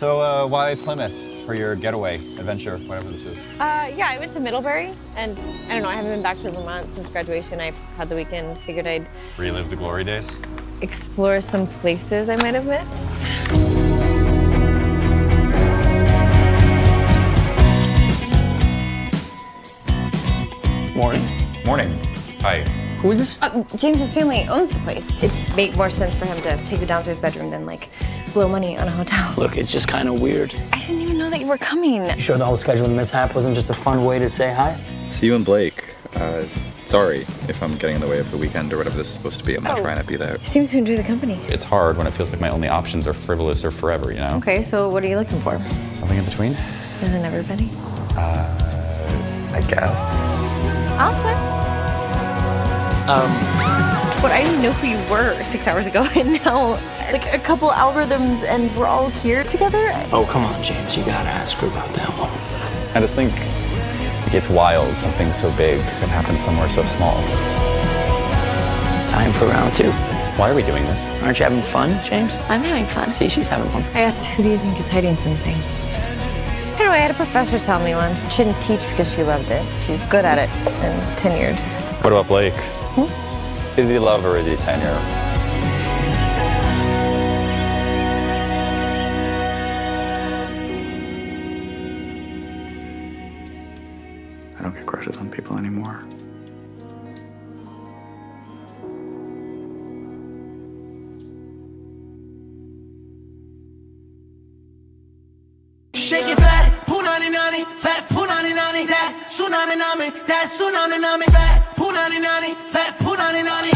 So, uh, why Plymouth for your getaway adventure, whatever this is? Uh, yeah, I went to Middlebury, and I don't know, I haven't been back to Vermont since graduation. I had the weekend, figured I'd Relive the glory days? explore some places I might have missed. Morning. Morning. Hi. Who is this? Uh, James's family owns the place. It made more sense for him to take the downstairs bedroom than like blow money on a hotel. Look, it's just kind of weird. I didn't even know that you were coming. You sure the whole scheduling mishap wasn't just a fun way to say hi? See you and Blake. Uh, sorry if I'm getting in the way of the weekend or whatever this is supposed to be. I'm not Oh. trying to be there. He seems to enjoy the company. It's hard when it feels like my only options are frivolous or forever, you know? Okay, so what are you looking for? Something in between? Isn't everybody? Uh, I guess. I'll swim. Um, But I didn't know who you were six hours ago, and now, like a couple algorithms, and we're all here together. oh, come on, James. You gotta ask her about that one. I just think like, it's wild something so big can happen somewhere so small. Time for round two. Why are we doing this? Aren't you having fun, James? I'm having fun. See, she's having fun. I asked, who do you think is hiding something? Anyway, I had a professor tell me once she didn't teach because she loved it. She's good at it and tenured. What about Blake? Is he love or is he tenure? I don't get crushes on people anymore. Punani nani, fat punani nani, that tsunami nami, that tsunami nami, fat punani nani, fat punani nani,